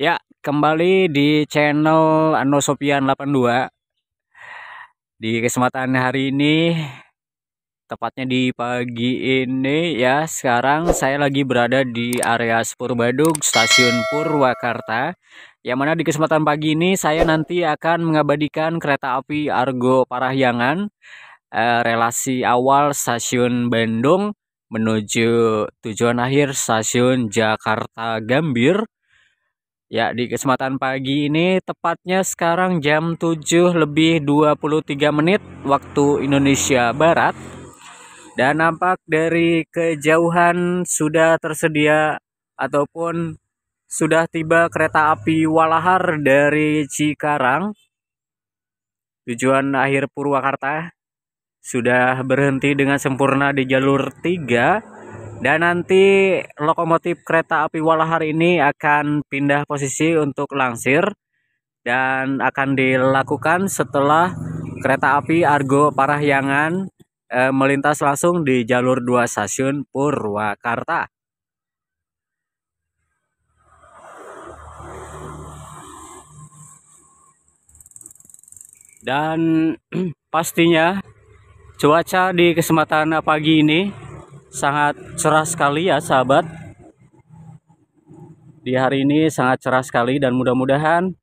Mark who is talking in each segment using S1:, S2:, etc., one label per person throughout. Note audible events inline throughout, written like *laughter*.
S1: Ya, kembali di channel Anosopian 82. Di kesempatan hari ini, tepatnya di pagi ini ya, sekarang saya lagi berada di area Spur Badung, Stasiun Purwakarta. Yang mana di kesempatan pagi ini saya nanti akan mengabadikan kereta api Argo Parahyangan eh, relasi awal Stasiun Bandung menuju tujuan akhir Stasiun Jakarta Gambir Ya, di kesempatan pagi ini tepatnya sekarang jam 7 lebih 23 menit waktu Indonesia Barat. Dan nampak dari kejauhan sudah tersedia ataupun sudah tiba kereta api Walahar dari Cikarang. Tujuan akhir Purwakarta sudah berhenti dengan sempurna di jalur 3 dan nanti lokomotif kereta api Walahar ini akan pindah posisi untuk langsir dan akan dilakukan setelah kereta api Argo Parahyangan e, melintas langsung di jalur 2 stasiun Purwakarta. Dan *clears throat* pastinya cuaca di kesempatan pagi ini sangat cerah sekali ya sahabat. Di hari ini sangat cerah sekali dan mudah-mudahan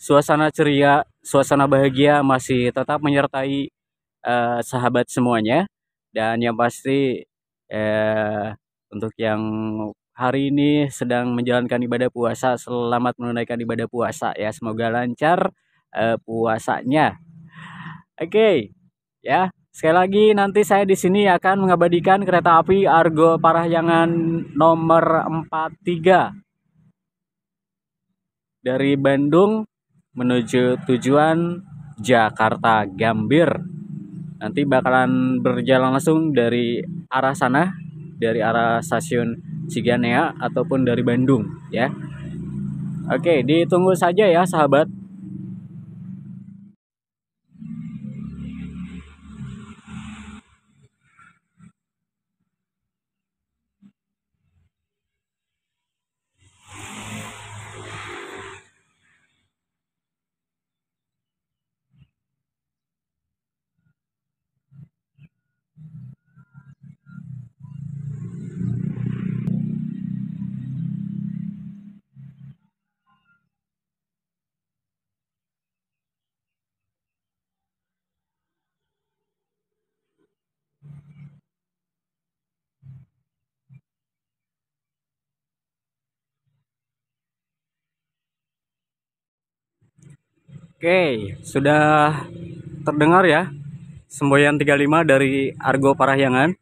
S1: suasana ceria suasana bahagia masih tetap menyertai uh, sahabat semuanya. Dan yang pasti uh, untuk yang hari ini sedang menjalankan ibadah puasa selamat menunaikan ibadah puasa ya. Semoga lancar uh, puasanya. Oke okay, ya Sekali lagi nanti saya di sini akan mengabadikan kereta api Argo Parahyangan nomor 43 dari Bandung menuju tujuan Jakarta Gambir. Nanti bakalan berjalan langsung dari arah sana, dari arah stasiun Ciganea ataupun dari Bandung ya. Oke, ditunggu saja ya sahabat. Oke, sudah terdengar ya semboyan 35 dari Argo Parahyangan.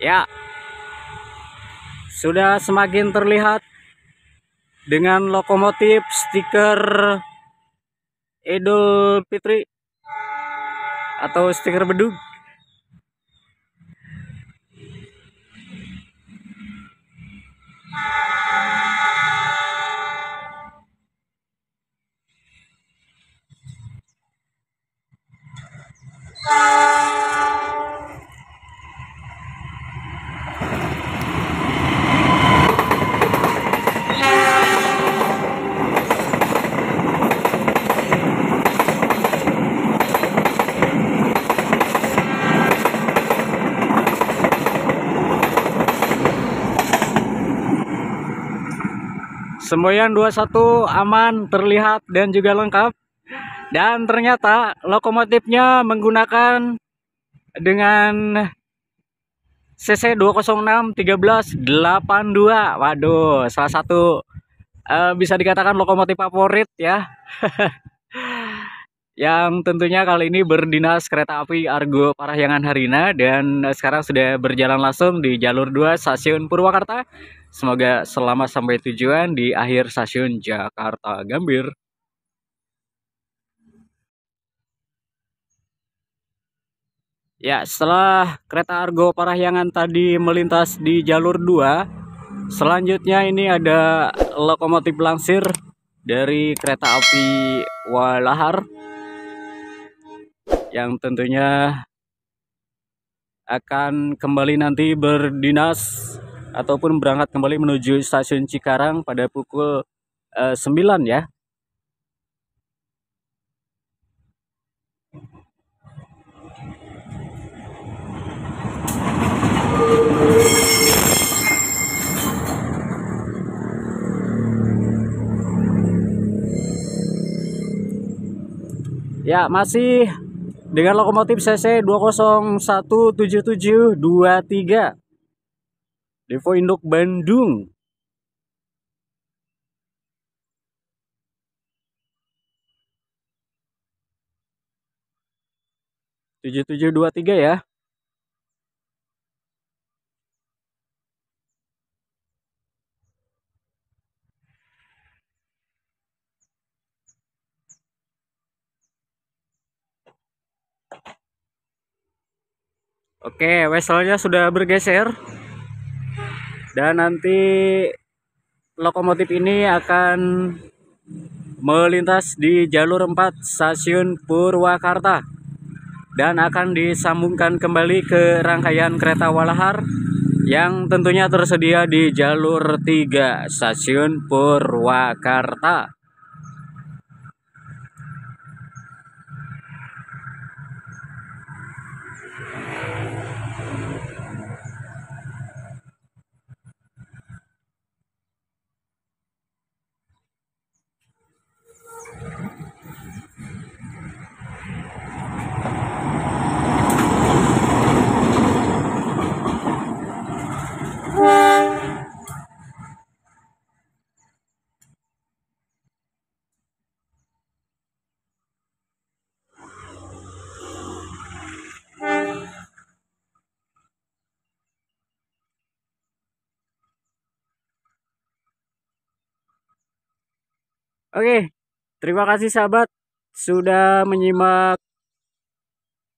S1: Ya. Sudah semakin terlihat dengan lokomotif stiker Idul Fitri atau stiker bedug. Semboyan 21 aman terlihat dan juga lengkap. Dan ternyata lokomotifnya menggunakan dengan CC 206 1382. Waduh, salah satu uh, bisa dikatakan lokomotif favorit ya. *laughs* yang tentunya kali ini berdinas kereta api Argo Parahyangan Harina dan sekarang sudah berjalan langsung di jalur 2 stasiun Purwakarta. Semoga selamat sampai tujuan di akhir stasiun Jakarta Gambir. Ya, setelah kereta Argo Parahyangan tadi melintas di jalur 2, selanjutnya ini ada lokomotif langsir dari kereta api Walahar yang tentunya akan kembali nanti berdinas ataupun berangkat kembali menuju stasiun Cikarang pada pukul uh, eh, 9 ya. Ya, masih dengan lokomotif CC 2017723 Devo Induk Bandung tujuh tujuh dua tiga ya Oke, weselnya sudah bergeser. Dan nanti lokomotif ini akan melintas di jalur 4 stasiun Purwakarta dan akan disambungkan kembali ke rangkaian kereta Walahar yang tentunya tersedia di jalur 3 stasiun Purwakarta. Oke, terima kasih sahabat sudah menyimak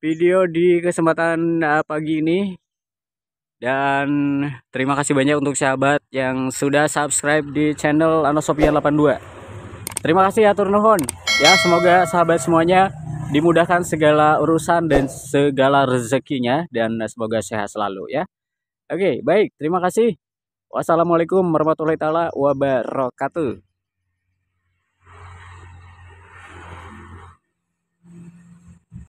S1: video di kesempatan uh, pagi ini. Dan terima kasih banyak untuk sahabat yang sudah subscribe di channel Anosopia 82. Terima kasih ya nuhun. Ya, semoga sahabat semuanya dimudahkan segala urusan dan segala rezekinya dan semoga sehat selalu ya. Oke, baik. Terima kasih. Wassalamualaikum warahmatullahi wabarakatuh.